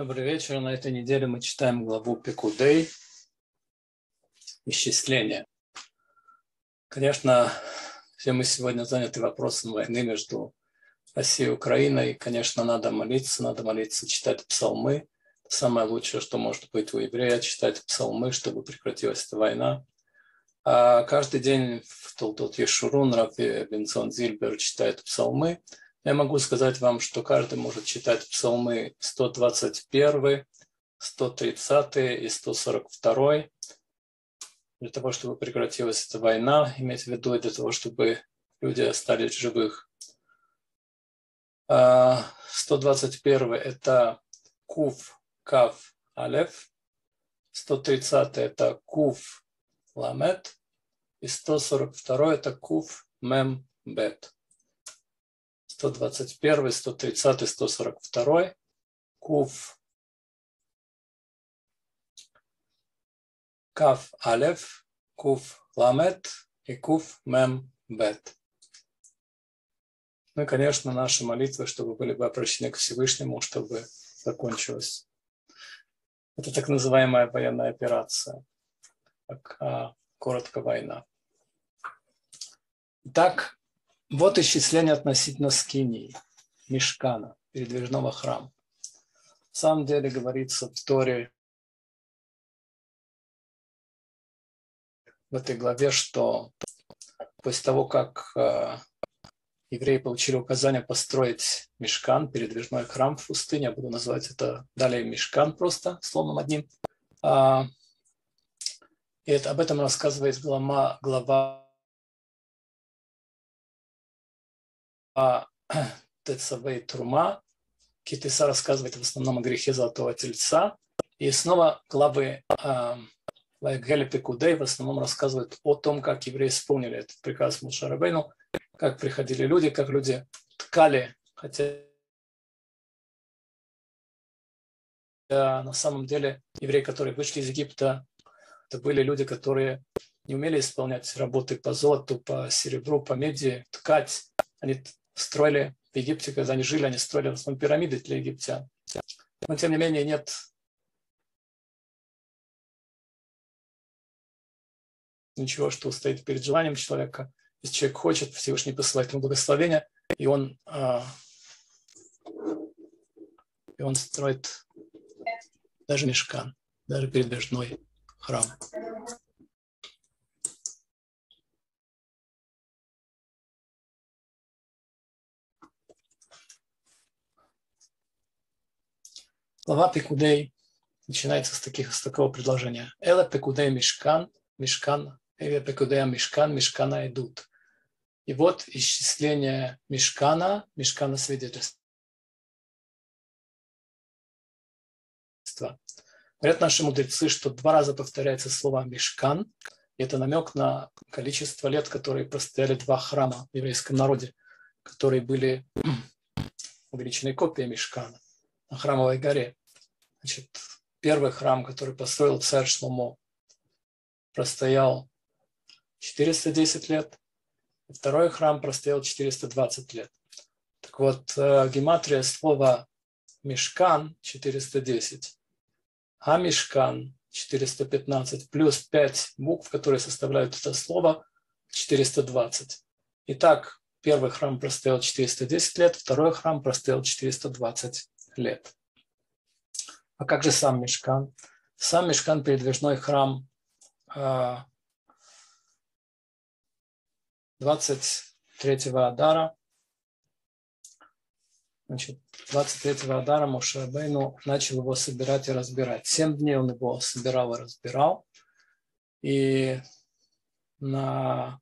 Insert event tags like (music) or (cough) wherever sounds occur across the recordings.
Добрый вечер. На этой неделе мы читаем главу Пекудей «Исчисление». Конечно, все мы сегодня заняты вопросом войны между Россией и Украиной. Конечно, надо молиться, надо молиться, читать псалмы. Самое лучшее, что может быть у еврея, читать псалмы, чтобы прекратилась эта война. А каждый день в Толтот Ешурун Рафи Бенсон Зильбер читает псалмы – я могу сказать вам, что каждый может читать псалмы 121, 130 и 142 для того, чтобы прекратилась эта война, иметь в виду, для того, чтобы люди остались живых. 121 а, – это Кув Кав Алев, 130 – это Кув Ламет, и 142 – это Кув Мем Бет. 121, 130, 142, Куф Кав Алев, Куф Ламет и Куф Мем Бет. Ну и, конечно, наши молитвы, чтобы были бы обращены к Всевышнему, чтобы закончилась. Это так называемая военная операция, как а, коротко война. Итак, вот исчисление относительно скинии, мешкана, передвижного храма. В самом деле говорится в Торе в этой главе, что после того, как э, евреи получили указание построить мешкан, передвижной храм в пустыне, я буду называть это далее мешкан просто, словом одним. А, и это, об этом рассказывает глава, глава а (clears throat) Тецавей Трума, Китиса рассказывает в основном о грехе Золотого Тельца, и снова главы Лайгеля Пекудей в основном рассказывают о том, как евреи исполнили этот приказ Мушарабейну, как приходили люди, как люди ткали, хотя на самом деле евреи, которые вышли из Египта, это были люди, которые не умели исполнять работы по золоту, по серебру, по меди, ткать. Они строили в Египте, когда они жили, они строили в основном пирамиды для египтян. Но тем не менее нет ничего, что стоит перед желанием человека. Если человек хочет, Всевышний посылает ему благословение, и он, а, и он строит даже мешкан, даже передвижной храм. Глава Пекудей начинается с, таких, с такого предложения. Эла Пекудей Мишкан, Мишкан, Эла Пекудея Мишкан, Мишкана идут. И вот исчисление Мишкана, Мишкана свидетельства. Говорят наши мудрецы, что два раза повторяется слово «мешкан». И это намек на количество лет, которые простояли два храма в еврейском народе, которые были (clears throat) увеличены копией мешкана на храмовой горе. Значит, первый храм, который построил царь Шломо, простоял 410 лет, и второй храм простоял 420 лет. Так вот, э, гематрия слова «мешкан» 410, а «мешкан» 415 плюс 5 букв, которые составляют это слово, 420. Итак, первый храм простоял 410 лет, второй храм простоял 420 лет. А как же сам мешкан? Сам мешкан – передвижной храм 23-го а, Адара. Значит, 23-го Адара Мушарабейну начал его собирать и разбирать. Семь дней он его собирал и разбирал. И на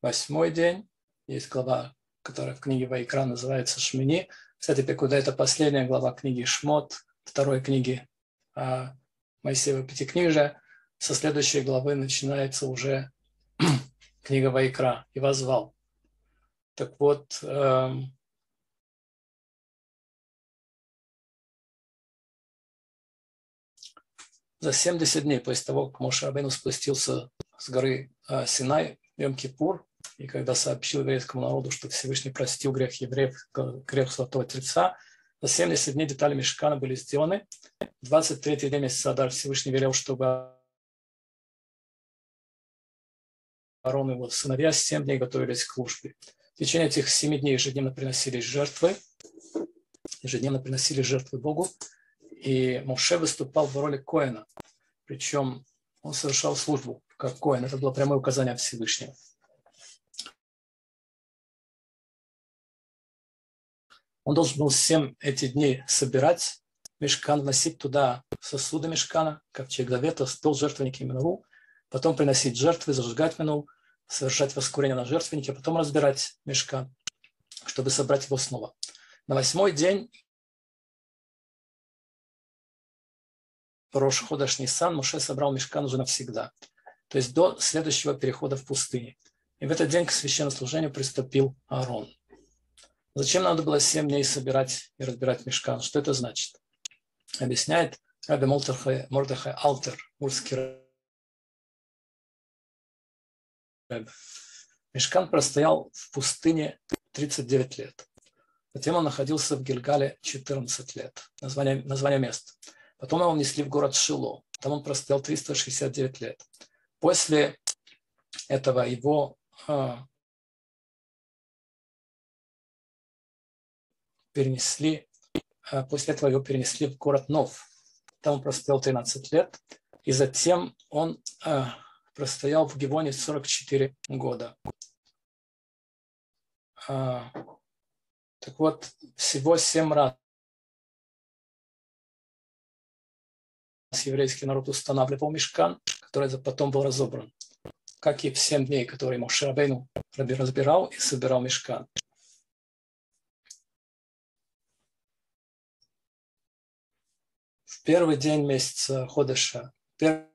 восьмой день есть глава, которая в книге Вайкра называется Шмини. Кстати, Пекуда – это последняя глава книги Шмот – второй книги а, Моисеева Пятикнижия. Со следующей главы начинается уже (clears throat) книга Вайкра и возвал. Так вот, эм, за 70 дней после того, как Моше Абейну спустился с горы э, Синай, Йом-Кипур, и когда сообщил еврейскому народу, что Всевышний простил грех евреев, грех Святого Тельца, За 70 дней детали мешкана были сделаны. 23 день месяца Адар Всевышний велел, чтобы Аарон и его сыновья 7 дней готовились к службе. В течение этих 7 дней ежедневно приносились жертвы. Ежедневно приносили жертвы Богу. И Моше выступал в роли Коина. Причем он совершал службу как Коин. Это было прямое указание Всевышнего. Он должен был всем эти дни собирать мешкан, вносить туда сосуды мешкана, человек завета, стол жертвенники минову, потом приносить жертвы, зажигать минову, совершать воскурение на жертвеннике, потом разбирать мешкан, чтобы собрать его снова. На восьмой день Рош Ходаш Нисан Муше собрал мешкан уже навсегда, то есть до следующего перехода в пустыне. И в этот день к священнослужению приступил Аарон. Зачем надо было семь дней собирать и разбирать мешкан? Что это значит? Объясняет Раби Мордехай Алтер, урский Рэб. Мешкан простоял в пустыне 39 лет. Затем он находился в Гильгале 14 лет. Название, название места. Потом его внесли в город Шило. Там он простоял 369 лет. После этого его а, перенесли, а, после этого его перенесли в город Нов. Там он простоял 13 лет. И затем он а, простоял в Гивоне 44 года. А, так вот, всего 7 раз еврейский народ устанавливал мешкан, который потом был разобран. Как и в 7 дней, которые Моше Рабейну разбирал и собирал мешкан. Первый день месяца Ходыша, первый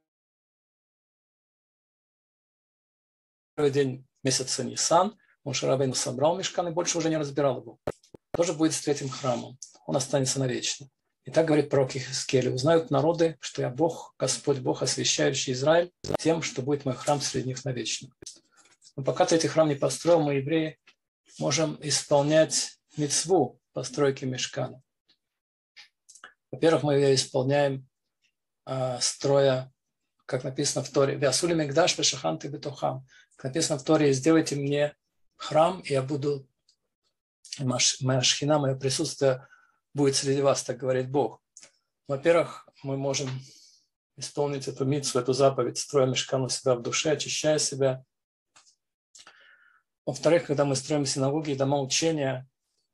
день месяца Нисан, Моше Рабейну собрал мешкан и больше уже не разбирал его. Тоже будет с третьим храмом. Он останется навечно. И так говорит пророк Ихискель. Узнают народы, что я Бог, Господь Бог, освящающий Израиль, тем, что будет мой храм среди них навечно. Но пока эти храм не построил, мы, евреи, можем исполнять мецву постройки мешкана. Во-первых, мы ее исполняем, э, строя, как написано в Торе, «Вясули мигдаш вешаханты бетухам». Как написано в Торе, «Сделайте мне храм, и я буду, моя шхина, мое присутствие будет среди вас», так говорит Бог. Во-первых, мы можем исполнить эту митцу, эту заповедь, строя мешкан у себя в душе, очищая себя. Во-вторых, когда мы строим синагоги и дома учения,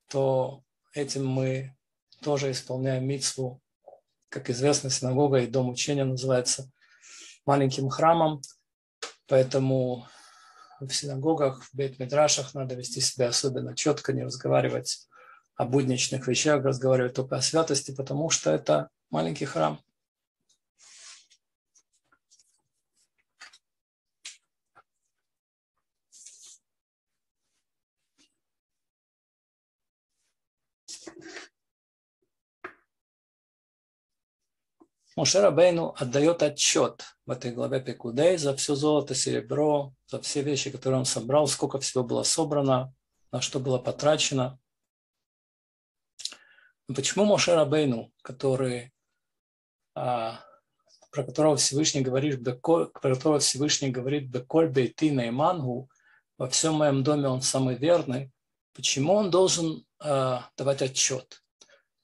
то этим мы тоже исполняем митцву. Как известно, синагога и дом учения называется маленьким храмом, поэтому в синагогах, в бейт-мидрашах надо вести себя особенно четко, не разговаривать о будничных вещах, разговаривать только о святости, потому что это маленький храм. Моше Рабейну отдает отчет в этой главе Пекудей за все золото, серебро, за все вещи, которые он собрал, сколько всего было собрано, на что было потрачено. почему Моше Рабейну, который, а, про которого Всевышний говорит, про которого Всевышний говорит «Беколь бейти неймангу», во всем моем доме он самый верный, почему он должен а, давать отчет?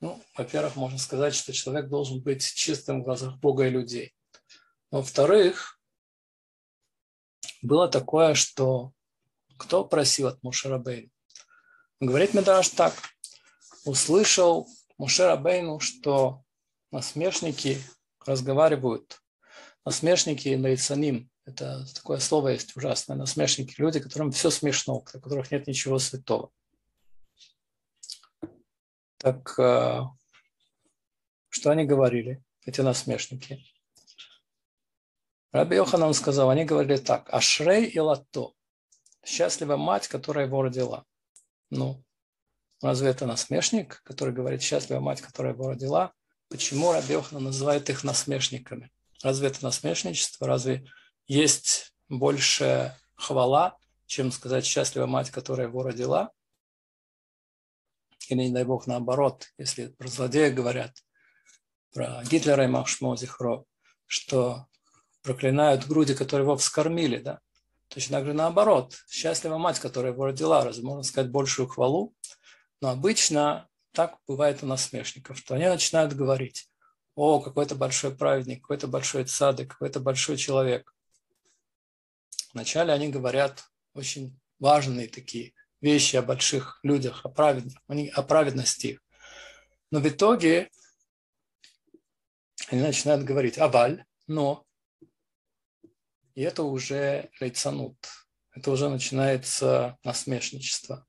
Ну, во-первых, можно сказать, что человек должен быть чистым в глазах Бога и людей. Во-вторых, было такое, что кто просил от Мушарабейна? Говорит Медраж так. Услышал Мушарабейну, что насмешники разговаривают. Насмешники лейцаним. Это такое слово есть ужасное. Насмешники – люди, которым все смешно, у которых нет ничего святого. Так э, что они говорили, эти насмешники? Раби Йоханан сказал, они говорили так, Ашрей и Лато, счастлива мать, которая его родила. Ну, разве это насмешник, который говорит счастлива мать, которая его родила? Почему Раби Йоханан называет их насмешниками? Разве это насмешничество? Разве есть больше хвала, чем сказать счастлива мать, которая его родила? Или, не дай бог, наоборот, если про злодея говорят, про Гитлера и Махшмо Зихро, что проклинают груди, которые его вскормили, да. Точно так же наоборот. Счастлива мать, которая его родила, раз можно сказать, большую хвалу. Но обычно так бывает у насмешников, что они начинают говорить, о, какой-то большой праведник, какой-то большой цадык, какой-то большой человек. Вначале они говорят очень важные такие вещи о больших людях, о, о праведности Но в итоге они начинают говорить «аваль», но, и это уже лейцанут, это уже начинается насмешничество.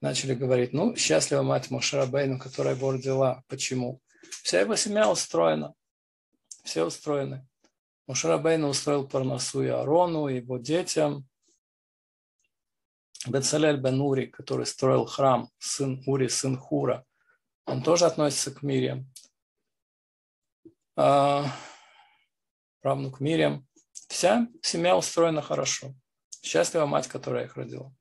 Начали говорить, ну, счастлива мать Мошарабейну, которая его родила. Почему? Вся его семья устроена. Все устроены. Мушарабейна устроил парносу и Арону, его детям. Бецалель бен Ури, который строил храм, сын Ури, сын Хура, он тоже относится к Мириям. А, правнук Мириям. Вся семья устроена хорошо. Счастлива мать, которая их родила.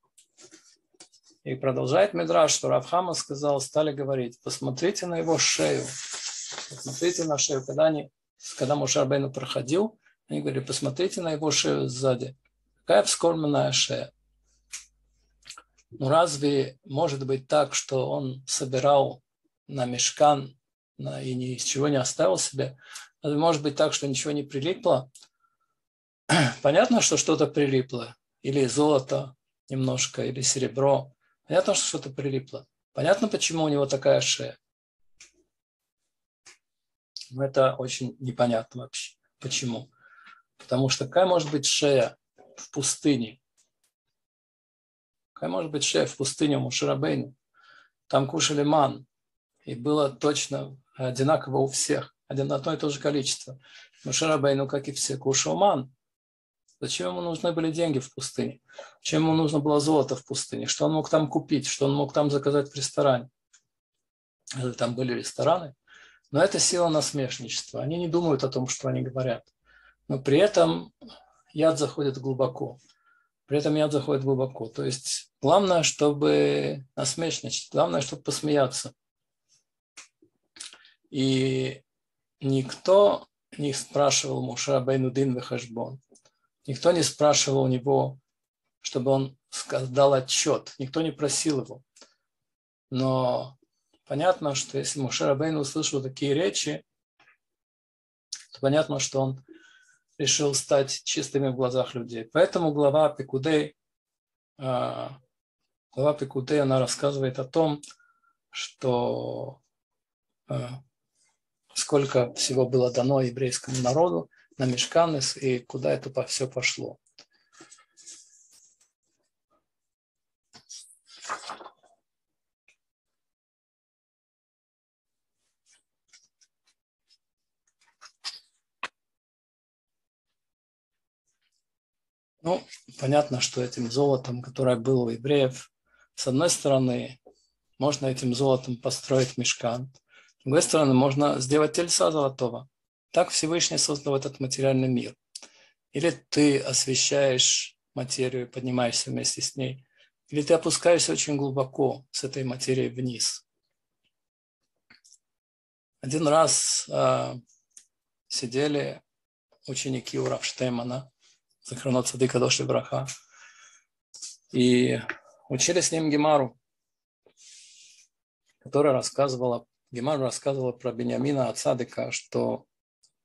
И продолжает Мидраш, что Равхама сказал, стали говорить, посмотрите на его шею, посмотрите на шею. Когда, они, когда Мушарбейну проходил, они говорили, посмотрите на его шею сзади. Какая вскормленная шея. Ну разве может быть так, что он собирал на мешкан на, и ни из чего не оставил себе? Разве может быть так, что ничего не прилипло? (clears throat) Понятно, что что-то прилипло. Или золото немножко, или серебро. Понятно, что что-то прилипло. Понятно, почему у него такая шея. Но это очень непонятно вообще. Почему? Потому что какая может быть шея в пустыне? Какая может быть шея в пустыне у Мушарабейну? Там кушали ман, и было точно одинаково у всех, один одно и то же количество. Мушарабейну, как и все, кушал ман. Зачем ему нужны были деньги в пустыне? Зачем ему нужно было золото в пустыне? Что он мог там купить? Что он мог там заказать в ресторане? Там были рестораны. Но это сила насмешничества. Они не думают о том, что они говорят. Но при этом яд заходит глубоко. При этом яд заходит глубоко. То есть главное, чтобы насмешничать. Главное, чтобы посмеяться. И никто не спрашивал Муша Бейнудин Вехашбон. Никто не спрашивал у него, чтобы он дал отчет. Никто не просил его. Но понятно, что если Муше Рабейн услышал такие речи, то понятно, что он решил стать чистыми в глазах людей. Поэтому глава Пикудей, а, глава Пикудей, она рассказывает о том, что а, сколько всего было дано еврейскому народу – на Мешканес и куда это все пошло. Ну, понятно, что этим золотом, которое было у евреев, с одной стороны, можно этим золотом построить мешкан, с другой стороны, можно сделать тельца золотого. Так Всевышний создал этот материальный мир. Или ты освещаешь материю поднимаешься вместе с ней, или ты опускаешься очень глубоко с этой материей вниз. Один раз э, сидели ученики у Равштемана, Захранот Садыка Доши Браха, и учили с ним Гемару, которая рассказывала, Гемару рассказывала про Бениамина Ацадыка, что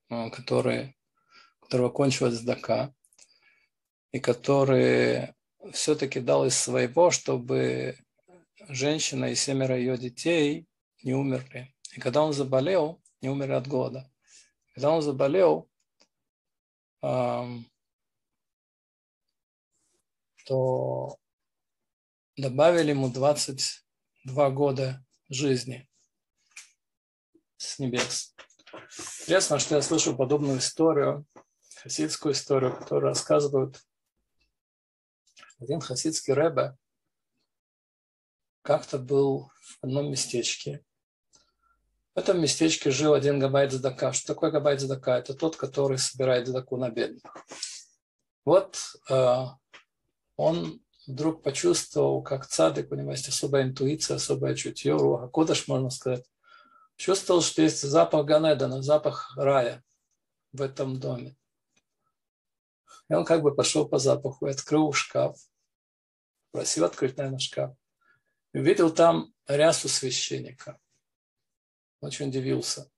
Э, который, которого кончилась дака, и который все-таки дал из своего, чтобы женщина и семеро ее детей не умерли. И когда он заболел, не умерли от голода. Когда он заболел, то добавили ему 22 года жизни с небес. Интересно, что я слышу подобную историю, хасидскую историю, которую рассказывают один хасидский рэбе как-то был в одном местечке. В этом местечке жил один габайт задака. Что такое габайт задака? Это тот, который собирает задаку на бедных. Вот э, он вдруг почувствовал, как цадык, у него есть особая интуиция, особое чутье, руха кодыш, можно сказать. Чувствовал, что есть запах Ганедана, запах рая в этом доме. И он как бы пошел по запаху и открыл шкаф. Просил открыть, наверное, шкаф. И увидел там рясу священника. Очень удивился.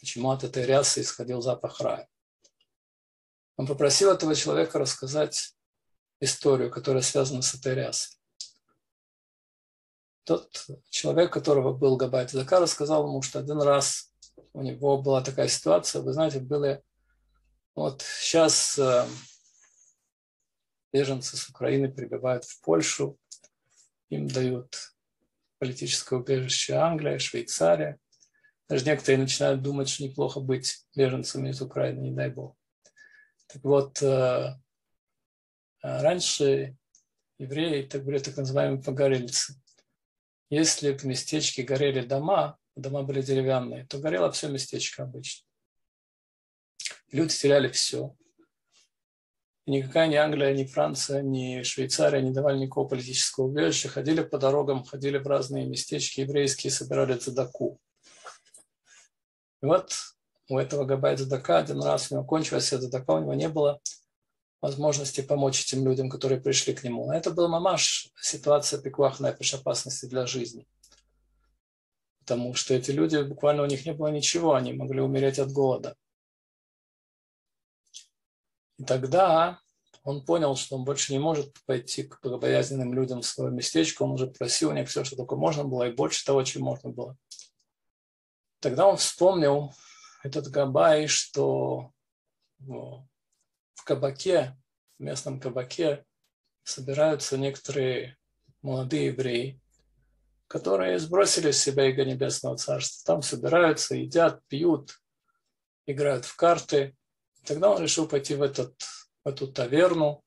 Почему от этой рясы исходил запах рая. Он попросил этого человека рассказать историю, которая связана с этой рясой. Тот человек, которого был Габай Зака, рассказал ему, что один раз у него была такая ситуация, вы знаете, были вот сейчас э, беженцы с Украины прибывают в Польшу, им дают политическое убежище Англия, Швейцария. Даже некоторые начинают думать, что неплохо быть беженцами из Украины, не дай бог. Так вот, э, раньше евреи так были так называемые погорельцы. Если в местечке горели дома, дома были деревянные, то горело все местечко обычно. Люди теряли все. И никакая ни Англия, ни Франция, ни Швейцария не давали никакого политического убежища. Ходили по дорогам, ходили в разные местечки еврейские, собирали цедаку. И вот у этого Габай Цедака один раз у него кончилась цедака, у него не было возможности помочь этим людям, которые пришли к нему. Это был мамаш, ситуация пиквах на опасности для жизни. Потому что эти люди, буквально у них не было ничего, они могли умереть от голода. И тогда он понял, что он больше не может пойти к богобоязненным людям в свое местечко, он уже просил у них все, что только можно было, и больше того, чем можно было. Тогда он вспомнил этот Габай, что в кабаке, в местном кабаке собираются некоторые молодые евреи, которые сбросили с себя Иго Небесного Царства. Там собираются, едят, пьют, играют в карты. Тогда он решил пойти в, этот, в эту таверну.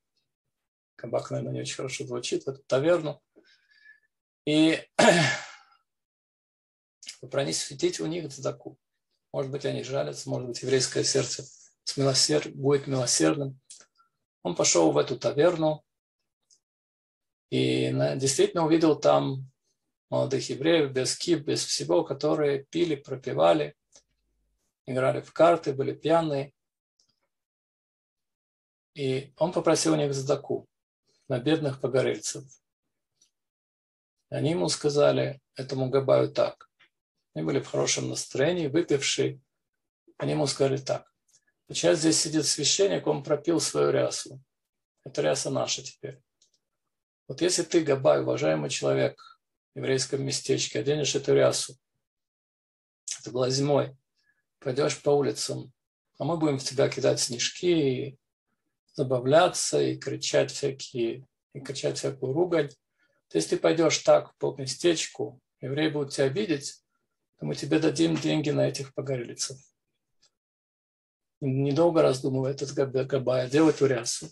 Кабак, наверное, не очень хорошо звучит, в эту таверну. И (clears throat) пронести у них цдаку. Может быть, они жалятся, может быть, еврейское сердце с милосер... будет милосердным. Он пошел в эту таверну и действительно увидел там молодых евреев без кип, без всего, которые пили, пропивали, играли в карты, были пьяные. И он попросил у них задаку на бедных погорельцев. Они ему сказали, этому Габаю так. Они были в хорошем настроении, выпившие. Они ему сказали так. Сейчас здесь сидит священник, он пропил свою рясу. Это ряса наша теперь. Вот если ты, Габай, уважаемый человек в еврейском местечке, оденешь эту рясу, это было зимой, пойдешь по улицам, а мы будем в тебя кидать снежки, и забавляться и кричать всякие, и кричать всякую ругань. То есть ты пойдешь так по местечку, евреи будут тебя видеть, то мы тебе дадим деньги на этих погорельцев. Недолго раздумывая этот Габая, делать урясу.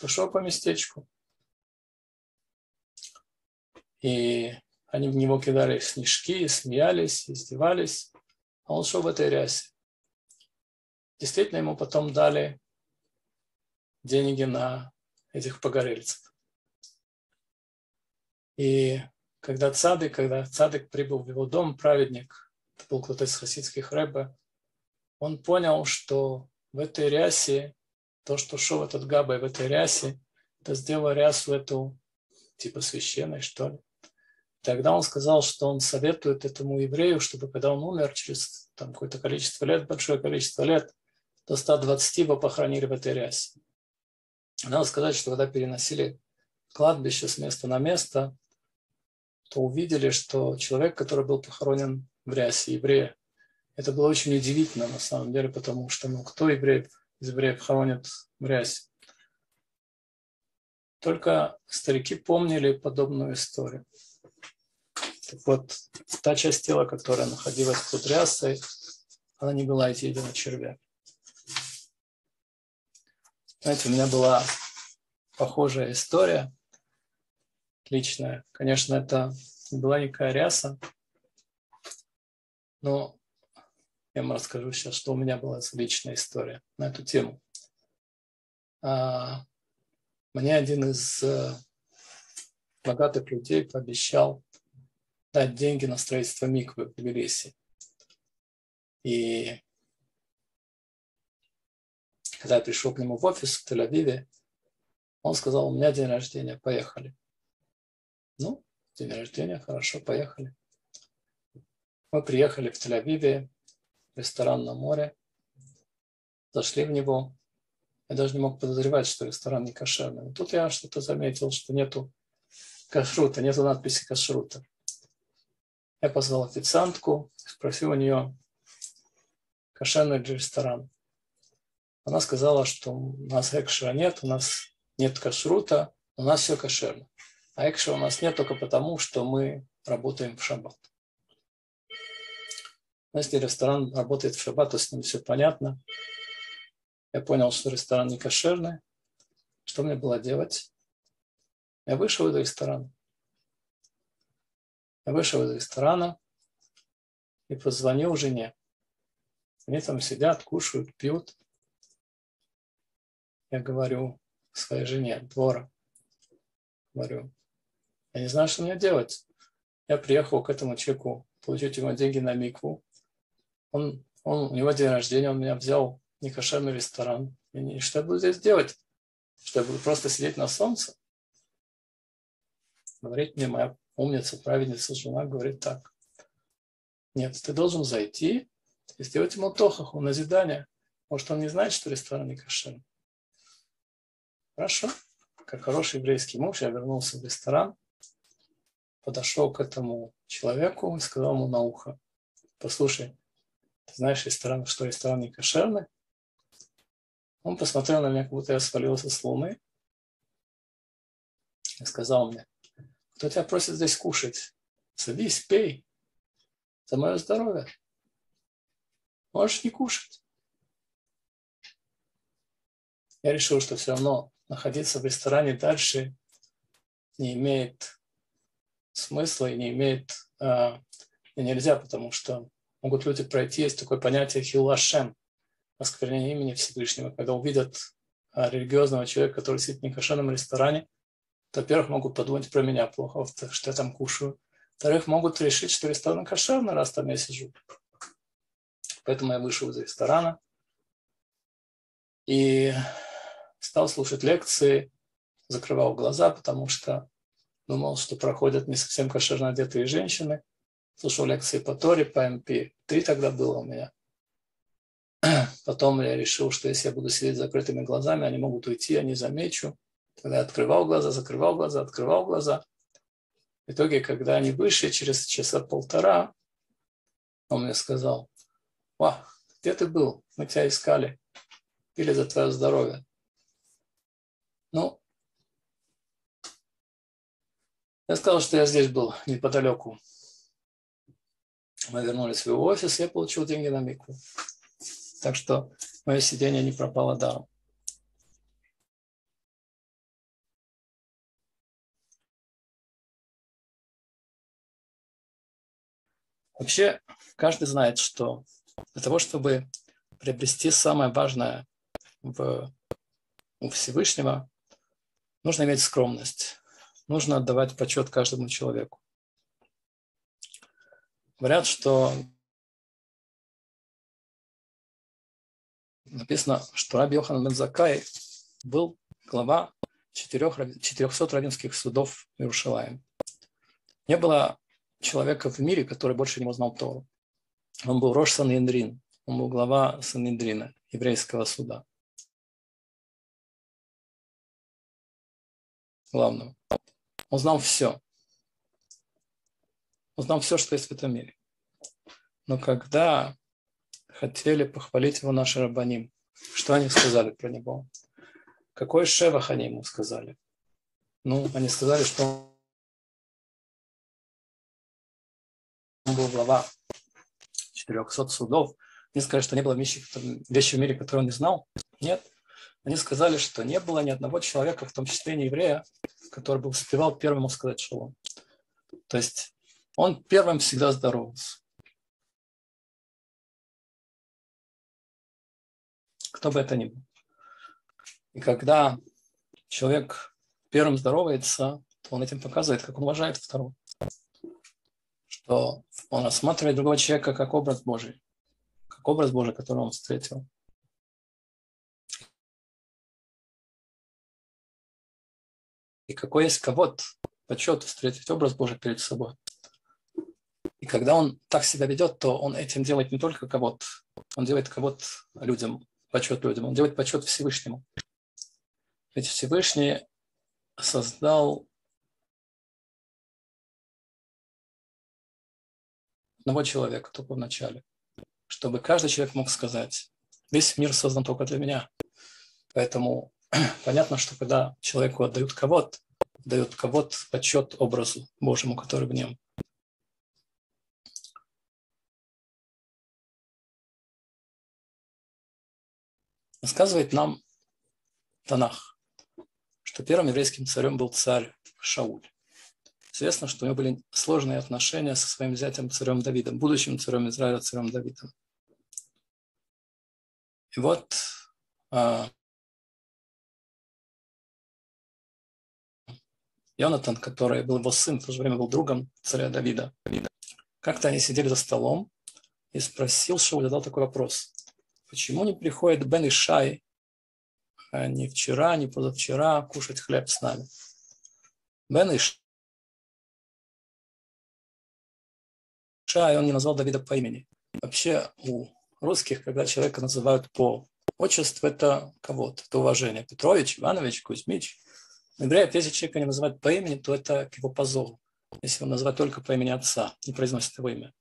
Пошел по местечку. И они в него кидали снежки, смеялись, издевались. А он шел в этой рясе. Действительно, ему потом дали деньги на этих погорельцев. И когда цадык, когда цадык прибыл в его дом, праведник, это был кто-то из хасидских рэбе, он понял, что в этой рясе, то, что шел этот Габа в этой рясе, это сделал рясу эту, типа священной, что ли. Тогда он сказал, что он советует этому еврею, чтобы когда он умер через там, какое-то количество лет, большое количество лет, до 120 его похоронили в этой рясе. Надо сказать, что когда переносили кладбище с места на место, то увидели, что человек, который был похоронен в рясе еврея. Это было очень удивительно на самом деле, потому что ну, кто еврей из евреев хоронит в рясе? Только старики помнили подобную историю. Так вот, та часть тела, которая находилась под рясой, она не была изъедена червя. Знаете, у меня была похожая история личная. Конечно, это была никакая ряса, но я вам расскажу сейчас, что у меня была личная история на эту тему. А, мне один из э, богатых людей пообещал дать деньги на строительство миквы в Тбилиси. И когда я пришел к нему в офис в Тель-Авиве, он сказал, у меня день рождения, поехали. Ну, день рождения, хорошо, поехали. Мы приехали в Тель-Авиве, ресторан на море, зашли в него. Я даже не мог подозревать, что ресторан не кошерный. Но тут я что-то заметил, что нету кашрута, нету надписи кашрута. Я позвал официантку, спросил у нее, кошерный ли ресторан. Она сказала, что у нас экшера нет, у нас нет кашрута, у нас все кошерно. А экшера у нас нет только потому, что мы работаем в шаббат. Но если ресторан работает в шаббат, то с ним все понятно. Я понял, что ресторан не кошерный. Что мне было делать? Я вышел из ресторана. Я вышел из ресторана и позвонил жене. Они там сидят, кушают, пьют. Я говорю своей жене, двора, говорю, я не знаю, что мне делать. Я приехал к этому человеку получить ему деньги на микву. Он, он, у него день рождения, он меня взял в некошерный ресторан. И что я буду здесь делать? Что я буду просто сидеть на солнце? Говорит мне моя умница, праведница, жена, говорит так. Нет, ты должен зайти и сделать ему тохаху, назидание. Может, он не знает, что ресторан не кошерный. Хорошо. Как хороший еврейский муж, я вернулся в ресторан, подошел к этому человеку и сказал ему на ухо, послушай, ты знаешь ресторан, что ресторан не кошерный? Он посмотрел на меня, как будто я свалился с луны и сказал мне, кто тебя просит здесь кушать? Садись, пей. За мое здоровье. Можешь не кушать. Я решил, что все равно находиться в ресторане дальше не имеет смысла и не имеет э, нельзя, потому что могут люди пройти, есть такое понятие хилашем, осквернение имени Всевышнего, когда увидят э, религиозного человека, который сидит в некошерном ресторане, то, во-первых, могут подумать про меня плохо, что я там кушаю. Во-вторых, могут решить, что ресторан кошерный, раз там я сижу. Поэтому я вышел из ресторана и стал слушать лекции, закрывал глаза, потому что думал, что проходят не совсем кошерно одетые женщины. Слушал лекции по Торе, по МП. Три тогда было у меня. (clears throat) Потом я решил, что если я буду сидеть с закрытыми глазами, они могут уйти, я не замечу. Тогда я открывал глаза, закрывал глаза, открывал глаза. В итоге, когда они вышли, через часа полтора, он мне сказал, «Ва, где ты был? Мы тебя искали. Пили за твое здоровье». Ну, я сказал, что я здесь был неподалеку. Мы вернулись в его офис, я получил деньги на микву. Так что мое сидение не пропало даром. Вообще, каждый знает, что для того, чтобы приобрести самое важное в, у Всевышнего, Нужно иметь скромность. Нужно отдавать почет каждому человеку. Говорят, что написано, что Раби Йохан бен был глава 400 равенских судов в Иерушалаем. Не было человека в мире, который больше не знал Тору. Он был Рош Саниндрин, он был глава Саниндрина, еврейского суда. главного. Он знал все. Он знал все, что есть в этом мире. Но когда хотели похвалить его наши рабаним, что они сказали про него? Какой шевах они ему сказали? Ну, они сказали, что он был глава 400 судов. Не сказали, что не было вещи, вещи в мире, которые он не знал. Нет. Они сказали, что не было ни одного человека, в том числе не еврея, который бы успевал первым сказать шалом. То есть он первым всегда здоровался. Кто бы это ни был. И когда человек первым здоровается, то он этим показывает, как он уважает второго. Что он рассматривает другого человека как образ Божий, как образ Божий, который он встретил. И какой есть кого-то, почет встретить образ Божий перед собой. И когда он так себя ведет, то он этим делает не только кого-то, он делает кого-то людям, почет людям, он делает почет Всевышнему. Ведь Всевышний создал одного человека только в начале, чтобы каждый человек мог сказать, весь мир создан только для меня. Поэтому (clears throat) понятно, что когда человеку отдают кого-то, дают кого-то почет образу Божьему, который в нем. Рассказывает нам Танах, что первым еврейским царем был царь Шауль. Известно, что у него были сложные отношения со своим зятем царем Давидом, будущим царем Израиля, царем Давидом. И вот а, Йонатан, который был его сын, в то же время был другом царя Давида. Как-то они сидели за столом и спросил Шауля, задал такой вопрос. Почему не приходит Бен Ишай а ни вчера, ни позавчера кушать хлеб с нами? Бен Ишай, он не назвал Давида по имени. Вообще у русских, когда человека называют по отчеству, это кого-то, это уважение. Петрович, Иванович, Кузьмич – Говорят, если человека не называют по имени, то это к его позору. Если он называет только по имени отца, не произносит его имя.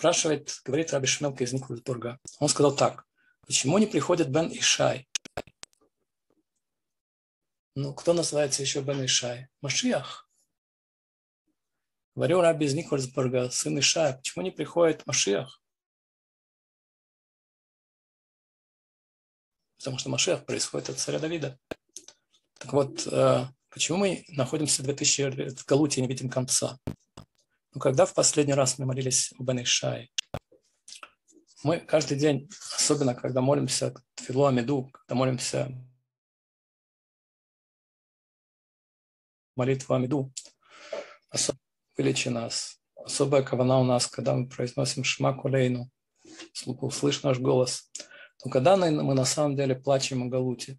Спрашивает, говорит Раби Шмелка из Николсбурга. Он сказал так. Почему не приходит Бен Ишай? Ну, кто называется еще Бен Ишай? Машиах. Говорю Раби из Никольсбурга, сын Ишая, почему не приходит Машиах? потому что Машех происходит от царя Давида. Так вот, э, почему мы находимся 2000 лет в Галуте и не видим конца? Ну, когда в последний раз мы молились у Бен Ишай, мы каждый день, особенно когда молимся Филу Амиду, когда молимся молитву Амиду, особо нас, особая кавана у нас, когда мы произносим Шма Кулейну, услышь наш голос – но когда мы, на самом деле плачем о Галуте,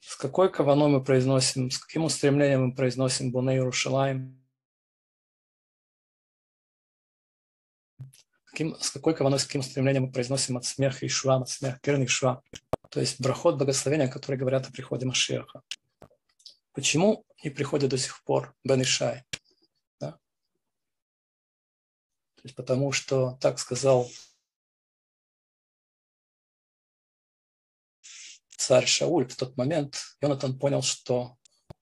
с какой каваной мы произносим, с каким устремлением мы произносим Буней Рушалаем, каким, с какой каваной, с каким устремлением мы произносим от смеха Ишуа, от смеха Кирн Ишуа, то есть брахот благословения, которые говорят о приходе Машеха. Почему не приходит до сих пор Бен Ишай? Да? То есть потому что, так сказал царь Шауль в тот момент, Йонатан понял, что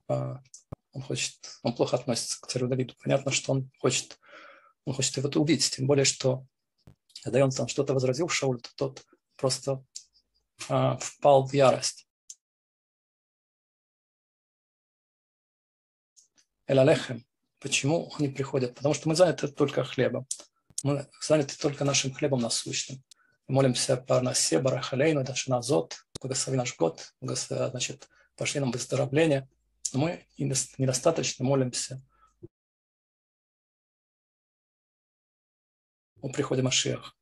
э, он хочет, он плохо относится к царю Давиду. Понятно, что он хочет, он хочет его убить, тем более, что когда он там что-то возразил Шауль, то тот просто э, впал в ярость. Элалехем. Почему они приходят? Потому что мы заняты только хлебом. Мы заняты только нашим хлебом насущным молимся Парнасе, Барахалейну, Дашиназот, благослови наш год, значит, пошли нам выздоровление. Но мы недостаточно молимся о приходе Машиах.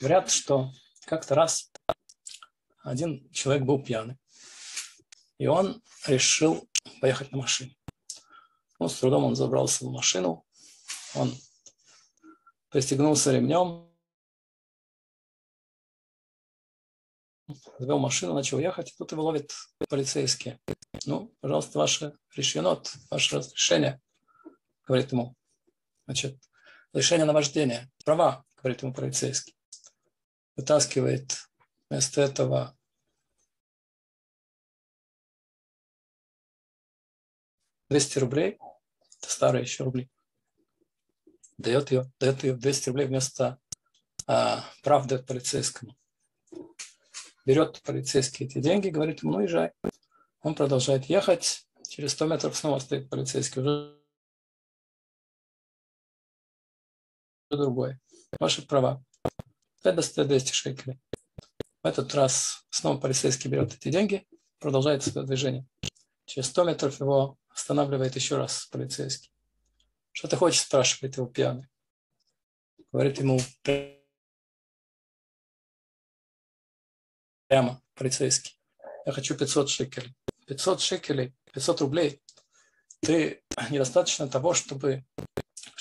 Говорят, что как-то раз один человек был пьяный, и он решил поехать на машине. Ну, с трудом он забрался в машину, он пристегнулся ремнем, завел машину, начал ехать, и тут его ловит полицейские. Ну, пожалуйста, ваше решение, ваше разрешение, говорит ему. Значит, решение на вождение, права, говорит ему полицейский. Вытаскивает вместо этого двести рублей, это старые еще рубли, дает ее, дает ее 200 рублей вместо а, правды полицейскому. Берет полицейский эти деньги, говорит ему, ну езжай. Он продолжает ехать, через 100 метров снова стоит полицейский, уже другой. Ваши права. опять достает 200 шекелей. В этот раз снова полицейский берет эти деньги, продолжает свое движение. Через 100 метров его останавливает еще раз полицейский. Что ты хочешь, спрашивает его пьяный. Говорит ему прямо полицейский. Я хочу 500 шекелей. 500 шекелей, 500 рублей. Ты недостаточно того, чтобы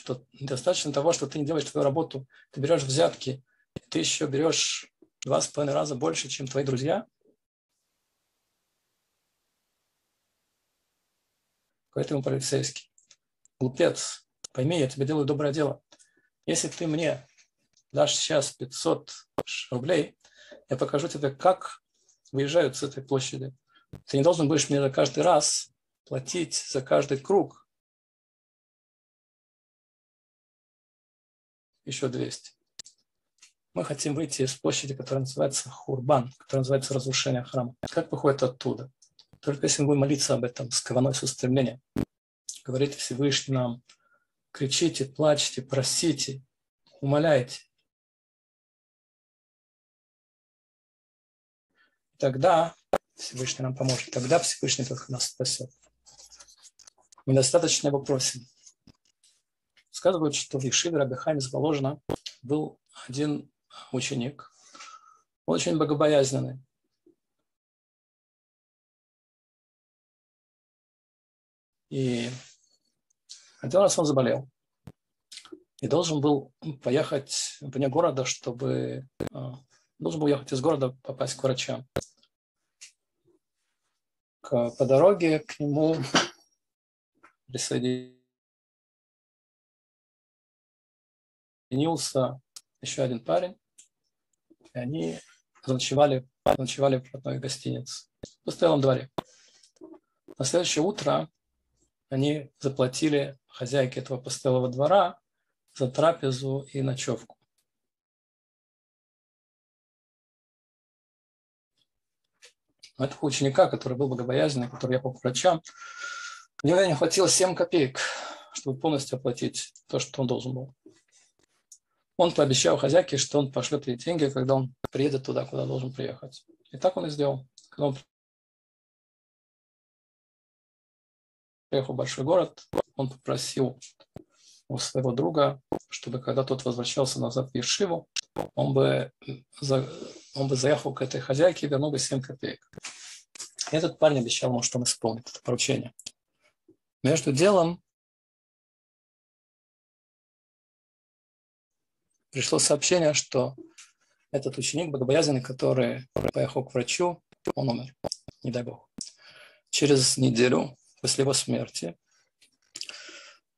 что недостаточно того, что ты не делаешь твою работу, ты берешь взятки, ты еще берешь два с половиной раза больше, чем твои друзья. Поэтому полицейский. Глупец, пойми, я тебе делаю доброе дело. Если ты мне дашь сейчас 500 рублей, я покажу тебе, как выезжают с этой площади. Ты не должен будешь мне каждый раз платить за каждый круг еще 200. Мы хотим выйти из площади, которая называется Хурбан, которая называется разрушение храма. Как выходит оттуда? Только если мы будем молиться об этом с кованой с устремлением, говорите Всевышний нам, кричите, плачьте, просите, умоляйте. Тогда Всевышний нам поможет. Тогда Всевышний только нас спасет. Мы достаточно его просим. Сказывают, что в Ешиве Рабихайм из Воложина был один ученик, очень богобоязненный. И один раз он заболел и должен был поехать вне города, чтобы а, должен был ехать из города попасть к врачам. По дороге к нему (laughs) присоединился еще один парень, и они заночевали, ночевали в одной гостинице в постоялом дворе. На следующее утро они заплатили хозяйке этого постоялого двора за трапезу и ночевку. Но этого ученика, который был богобоязненный, который ехал к врачам, у него не хватило 7 копеек, чтобы полностью оплатить то, что он должен был. Он пообещал хозяйке, что он пошлет ей деньги, когда он приедет туда, куда должен приехать. И так он и сделал. Когда он приехал в большой город, он попросил у своего друга, чтобы когда тот возвращался назад в Ешиву, он бы, за, он бы заехал к этой хозяйке и вернул бы 7 копеек. И этот парень обещал ему, что он исполнит это поручение. Между делом пришло сообщение, что этот ученик богобоязненный, который поехал к врачу, он умер, не дай бог. Через неделю после его смерти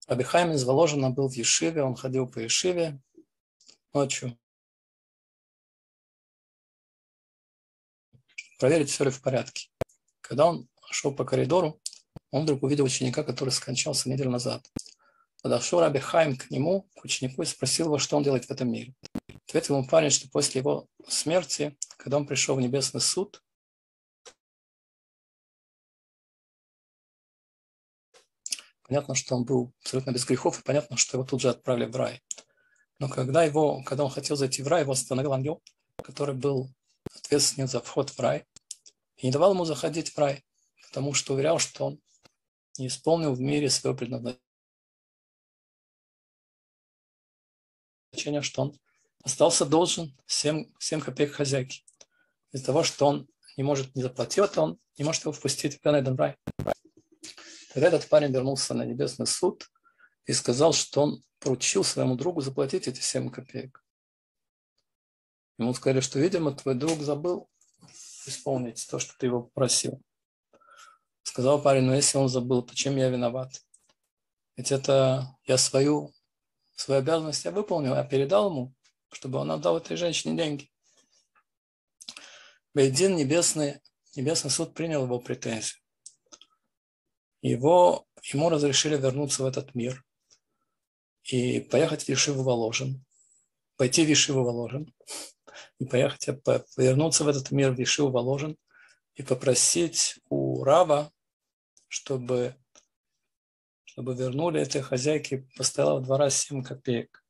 Абихайм из Воложина был в Ешиве, он ходил по Ешиве ночью, проверить, все ли в порядке. Когда он шел по коридору, он вдруг увидел ученика, который скончался неделю назад. Подошел Раби Хайм к нему, к ученику, и спросил его, что он делает в этом мире. Ответил ему парень, что после его смерти, когда он пришел в небесный суд, Понятно, что он был абсолютно без грехов, и понятно, что его тут же отправили в рай. Но когда, его, когда он хотел зайти в рай, его остановил ангел, который был ответственен за вход в рай, и не давал ему заходить в рай, потому что уверял, что он не исполнил в мире свое предназначение, что он остался должен 7, 7 копеек хозяйки. Из-за того, что он не может, не заплатил это, он не может его впустить в Ганайден рай. Тогда этот парень вернулся на небесный суд и сказал, что он поручил своему другу заплатить эти 7 копеек. Ему сказали, что, видимо, твой друг забыл исполнить то, что ты его просил. Сказал парень, ну если он забыл, то чем я виноват? Ведь это я свою, свою обязанность я выполнил, я передал ему, чтобы он отдал этой женщине деньги. Бейдин небесный, небесный суд принял его претензию его, ему разрешили вернуться в этот мир и поехать в Ешиву Воложен, пойти в Ешиву Воложен и поехать, повернуться в этот мир в Ешиву Воложен и попросить у Рава, чтобы, чтобы вернули этой хозяйке постоялого двора 7 копеек.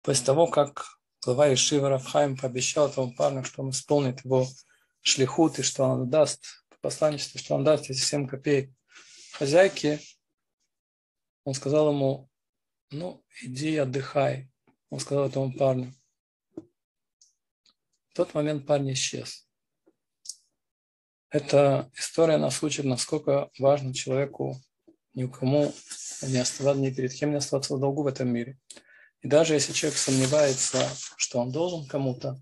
После того, как глава Ишива Рафхайм пообещал этому парню, что он исполнит его шлихут, и что он даст посланничество, что он даст эти 7 копеек хозяйке, он сказал ему, ну, иди отдыхай. Он сказал этому парню. В тот момент парень исчез. Эта история нас учит, насколько важно человеку ни у кому не оставаться, ни перед кем не оставаться в долгу в этом мире. И даже если человек сомневается, что он должен кому-то,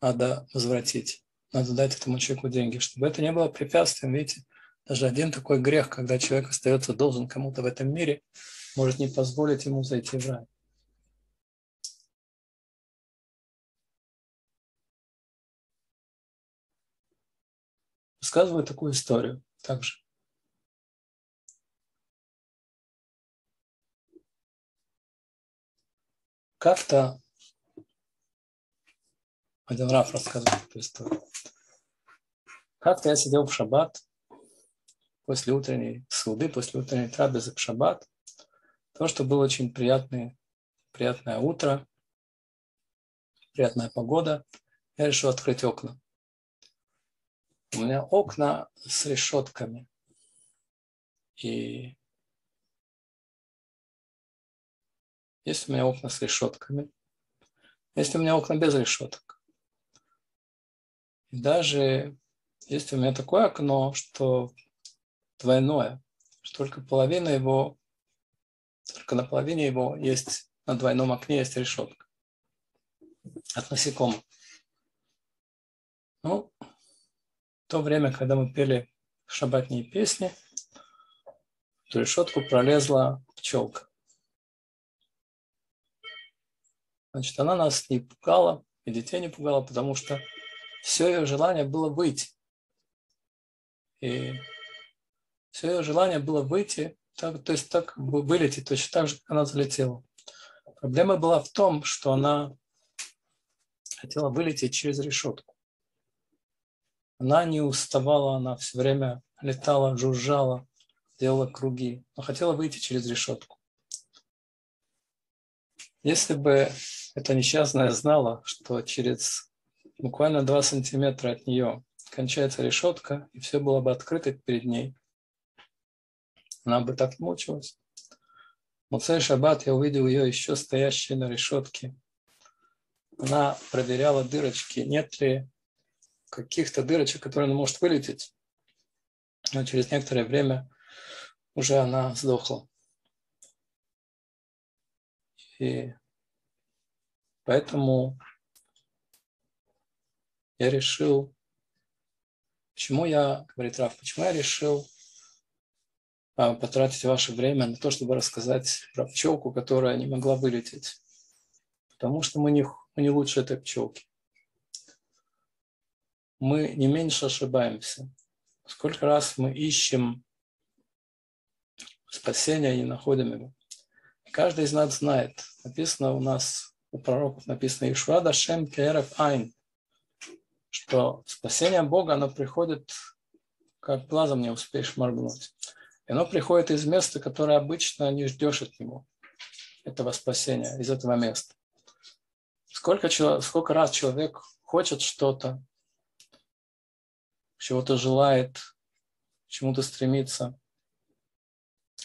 надо возвратить, надо дать этому человеку деньги, чтобы это не было препятствием. Видите, даже один такой грех, когда человек остается должен кому-то в этом мире, может не позволить ему зайти в рай. Рассказываю такую историю также. Как-то один Раф рассказывает эту историю. Как-то я сидел в шаббат после утренней суды, после утренней трапезы в шаббат. То, что было очень приятное, приятное утро, приятная погода, я решил открыть окна. У меня окна с решетками. И есть у меня окна с решетками, есть у меня окна без решеток. И даже есть у меня такое окно, что двойное, что только половина его, только на половине его есть, на двойном окне есть решетка от насекомых. Ну, то время, когда мы пели шабатные песни, в решетку пролезла пчелка. Значит, она нас не пугала, и детей не пугала, потому что все ее желание было выйти. И все ее желание было выйти, так, то есть так вылететь, точно так же, как она залетела. Проблема была в том, что она хотела вылететь через решетку. Она не уставала, она все время летала, жужжала, делала круги, но хотела выйти через решетку. Если бы эта несчастная знала, что через буквально 2 сантиметра от нее кончается решетка, и все было бы открыто перед ней, она бы так мучилась. Муцей Шаббат я увидел ее еще стоящей на решетке. Она проверяла дырочки, нет ли каких-то дырочек, которые она может вылететь. Но через некоторое время уже она сдохла. И поэтому я решил, почему я, говорит Раф, почему я решил а, потратить ваше время на то, чтобы рассказать про пчелку, которая не могла вылететь. Потому что мы не, мы не лучше этой пчелки. Мы не меньше ошибаемся. Сколько раз мы ищем спасения и не находим его. Каждый из нас знает. Написано у нас, у пророков написано Ишуада Шем Керев Айн, что спасение Бога, оно приходит, как глазом не успеешь моргнуть. И оно приходит из места, которое обычно не ждешь от него, этого спасения, из этого места. Сколько, сколько раз человек хочет что-то, чего-то желает, чему-то стремится,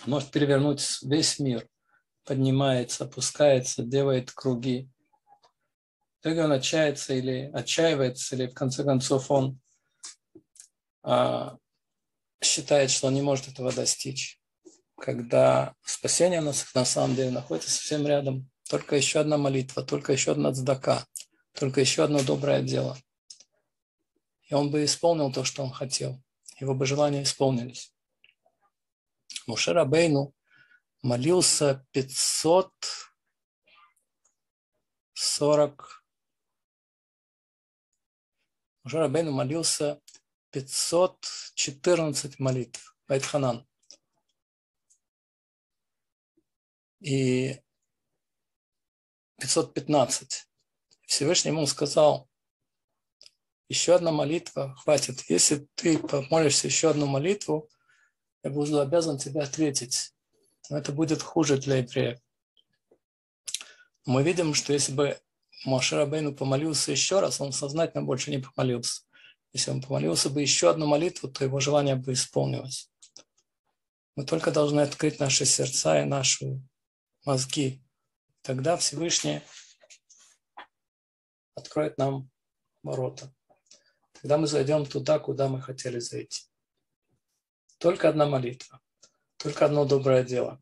может перевернуть весь мир, поднимается, опускается, делает круги. В он отчается или отчаивается, или в конце концов он а, считает, что он не может этого достичь, когда спасение на, на самом деле находится совсем рядом. Только еще одна молитва, только еще одна цдака, только еще одно доброе дело. И он бы исполнил то, что он хотел. Его бы желания исполнились. Мушер Абейну молился 540 Мушер Абейну молился 514 молитв, Байтханан. И 515. Всевышний ему сказал, еще одна молитва хватит. Если ты помолишься еще одну молитву, я буду обязан тебе ответить. Но это будет хуже для евреев. мы видим, что если бы Моше Рабейну помолился еще раз, он сознательно больше не помолился. Если он помолился бы еще одну молитву, то его желание бы исполнилось. Мы только должны открыть наши сердца и наши мозги. Тогда Всевышний откроет нам ворота. Тогда мы зайдем туда, куда мы хотели зайти. Только одна молитва, только одно доброе дело,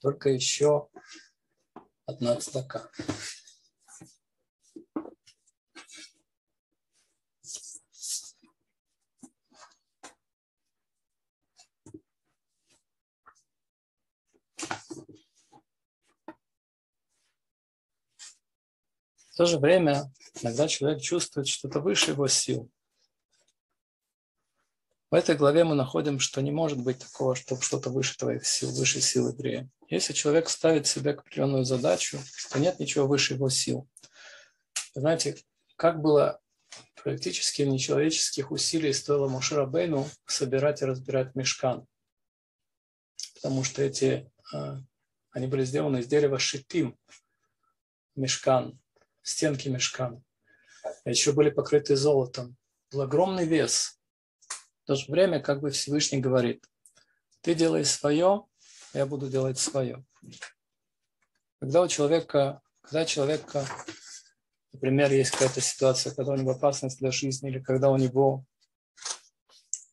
только еще одна цдака. В то же время иногда человек чувствует что-то выше его сил. В этой главе мы находим, что не может быть такого, чтобы что-то выше твоих сил, выше сил еврея. Если человек ставит себе определенную задачу, то нет ничего выше его сил. Знаете, как было практически нечеловеческих усилий стоило Мушера Бейну собирать и разбирать мешкан. Потому что эти, а, они были сделаны из дерева шитим, мешкан стенки мешкана. А еще были покрыты золотом. Был огромный вес. В то же время как бы Всевышний говорит, ты делай свое, я буду делать свое. Когда у человека, когда человека, например, есть какая-то ситуация, когда у него опасность для жизни, или когда у него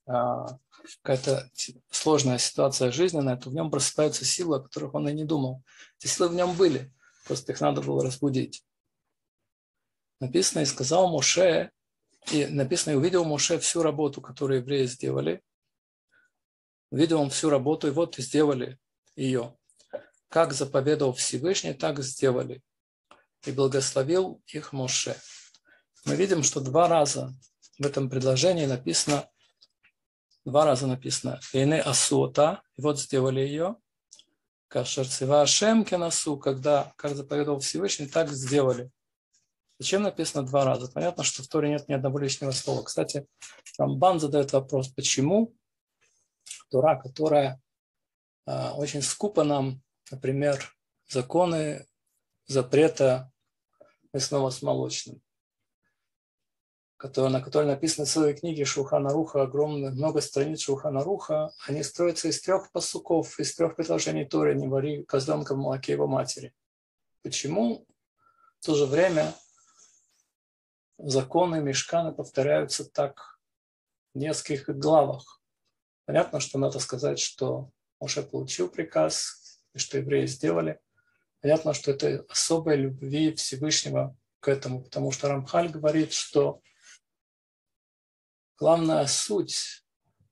а, какая-то сложная ситуация жизненная, то в нем просыпаются силы, о которых он и не думал. Эти силы в нем были, просто их надо было разбудить написано, и сказал Моше, и написано, и увидел Моше всю работу, которую евреи сделали. Увидел он всю работу, и вот сделали ее. Как заповедовал Всевышний, так сделали. И благословил их Моше. Мы видим, что два раза в этом предложении написано, два раза написано «Эйне асуота», и вот сделали ее. Кашерцева Ашем кенасу, когда, как заповедовал Всевышний, так сделали. Зачем написано два раза? Понятно, что в Торе нет ни одного лишнего слова. Кстати, Рамбан задает вопрос, почему Тора, которая э, очень скупо нам, например, законы запрета мясного с молочным, который, на которой написаны целые книги Шухана Руха, огромные, много страниц Шухана Руха, они строятся из трех посуков, из трех предложений Торы «Не вари козленка в молоке его матери». Почему в то же время законы Мешкана повторяются так в нескольких главах. Понятно, что надо сказать, что Моше получил приказ, и что евреи сделали. Понятно, что это особая любви Всевышнего к этому, потому что Рамхаль говорит, что главная суть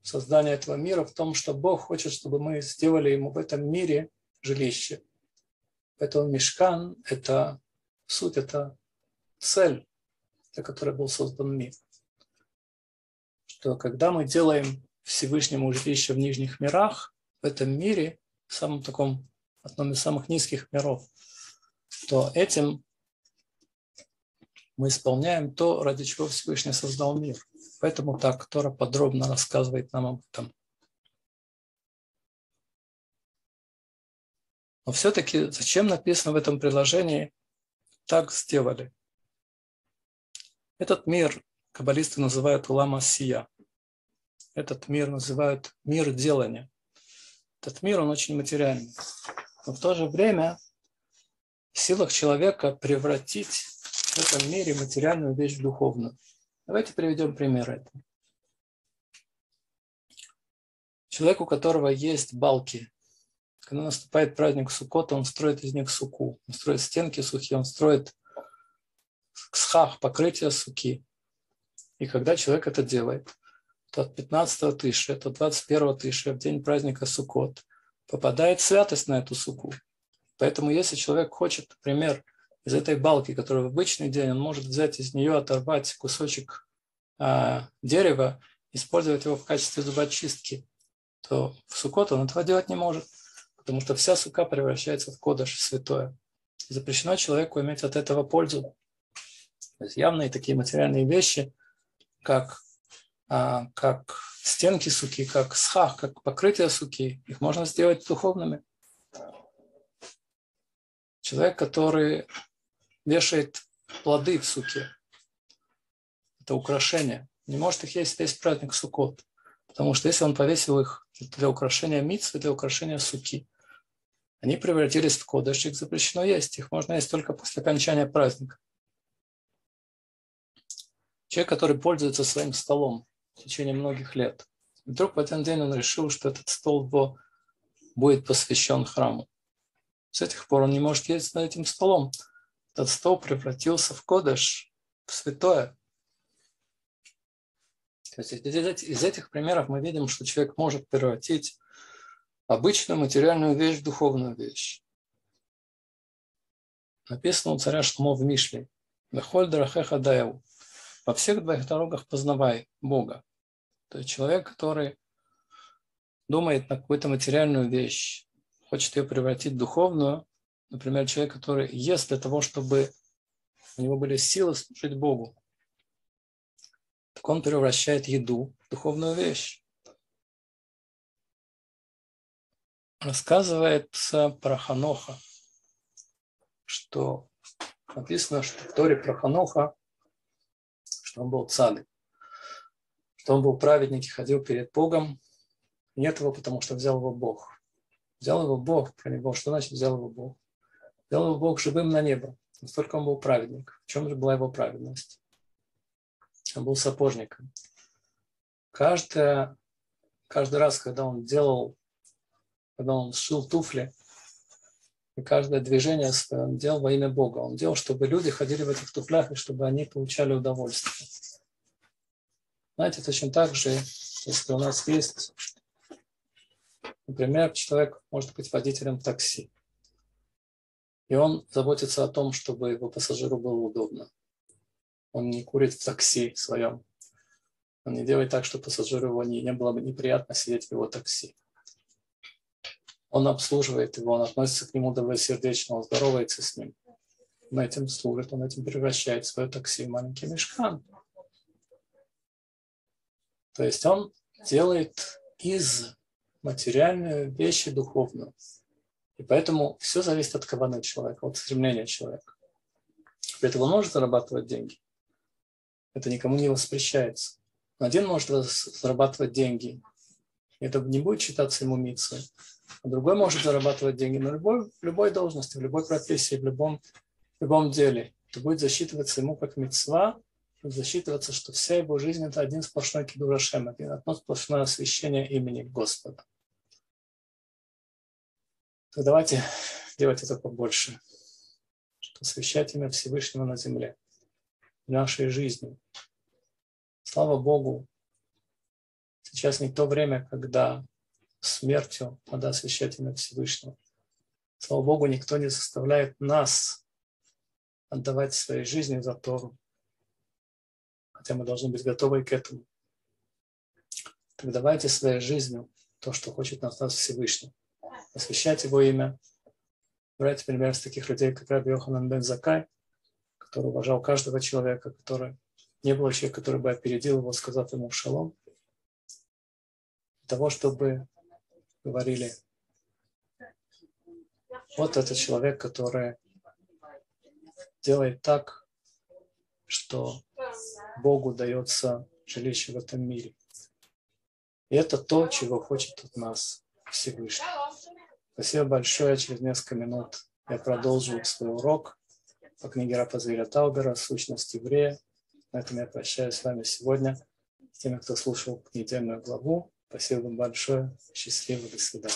создания этого мира в том, что Бог хочет, чтобы мы сделали ему в этом мире жилище. Поэтому мешкан – это суть, это цель для которой был создан мир. Что когда мы делаем Всевышнему жилище в нижних мирах, в этом мире, в самом таком, одном из самых низких миров, то этим мы исполняем то, ради чего Всевышний создал мир. Поэтому так Тора подробно рассказывает нам об этом. Но все-таки зачем написано в этом предложении «так сделали»? Этот мир каббалисты называют улама сия. Этот мир называют мир делания. Этот мир, он очень материальный. Но в то же время в силах человека превратить в этом мире материальную вещь в духовную. Давайте приведем пример этого. Человек, у которого есть балки, когда наступает праздник Суккота, он строит из них суку, он строит стенки сухие, он строит ксхах, покрытие суки. И когда человек это делает, то от 15 тысячи, от 21 тысячи в день праздника Суккот попадает святость на эту суку. Поэтому если человек хочет, например, из этой балки, которая в обычный день, он может взять из нее, оторвать кусочек а, дерева, использовать его в качестве зубочистки, то в Суккот он этого делать не может, потому что вся сука превращается в кодыш, в святое. И запрещено человеку иметь от этого пользу. То есть явные такие материальные вещи, как, а, как стенки суки, как схах, как покрытие суки, их можно сделать духовными. Человек, который вешает плоды в суке, это украшение, не может их есть весь праздник Суккот. Потому что если он повесил их для украшения митцвы, для украшения суки, они превратились в кодыш, их запрещено есть. Их можно есть только после окончания праздника. Человек, который пользуется своим столом в течение многих лет, вдруг в один день он решил, что этот стол будет посвящен храму. С этих пор он не может есть за этим столом. Этот стол превратился в кодыш, в святое. То есть из этих примеров мы видим, что человек может превратить обычную материальную вещь в духовную вещь. Написано у царя Шломо в Мишле. Вехоль драхеха даеву. Во всех двоих дорогах познавай Бога. То есть человек, который думает на какую-то материальную вещь, хочет ее превратить в духовную, например, человек, который ест для того, чтобы у него были силы служить Богу, так он превращает еду в духовную вещь. Рассказывается про Ханоха, что написано, что в Торе про Ханоха, что он был цадык, что он был праведник и ходил перед Богом. Нет его, потому что взял его Бог. Взял его Бог, него, что значит взял его Бог? Взял его Бог живым на небо. Настолько он был праведник. В чем же была его праведность? Он был сапожником. Каждый, каждый раз, когда он делал, когда он шил туфли, и каждое движение он делал во имя Бога. Он делал, чтобы люди ходили в этих туфлях, и чтобы они получали удовольствие. Знаете, точно так же, если у нас есть, например, человек может быть водителем такси, и он заботится о том, чтобы его пассажиру было удобно. Он не курит в такси своем. Он не делает так, чтобы пассажиру его не, не было бы неприятно сидеть в его такси. Он обслуживает его, он относится к нему добросердечно, он здоровается с ним. Он этим служит, он этим превращает свое такси в маленький мешкан. То есть он делает из материальной вещи духовную. И поэтому все зависит от каваны человека, от стремления человека. Поэтому он может зарабатывать деньги. Это никому не воспрещается. Один может зарабатывать деньги. Это не будет считаться ему митцвой. А другой может зарабатывать деньги на любой, любой должности, в любой профессии, в любом, в любом деле. Это будет засчитываться ему как мецва, засчитываться, что вся его жизнь – это один сплошной кидурашем, одно сплошное освящение имени Господа. Так давайте делать это побольше, что освящать имя Всевышнего на земле нашей жизни. Слава Богу, сейчас не то время, когда смертью надо освящать имя Всевышнего. Слава Богу, никто не заставляет нас отдавать своей жизни за Тору. Хотя мы должны быть готовы к этому. Так давайте своей жизнью то, что хочет нас нас Всевышний. Освящать Его имя. Брать пример с таких людей, как Раби Йоханан бен Закай – который уважал каждого человека, который не было человека, который бы опередил его, сказав ему шалом, для того, чтобы говорили, вот этот человек, который делает так, что Богу дается жилище в этом мире. И это то, чего хочет от нас Всевышний. Спасибо большое. Через несколько минут я продолжу свой урок по книге Рапа Зверя Таубера «Сущность еврея». На этом я прощаюсь с вами сегодня. С теми, кто слушал недельную главу. Спасибо вам большое. Счастливо. До свидания.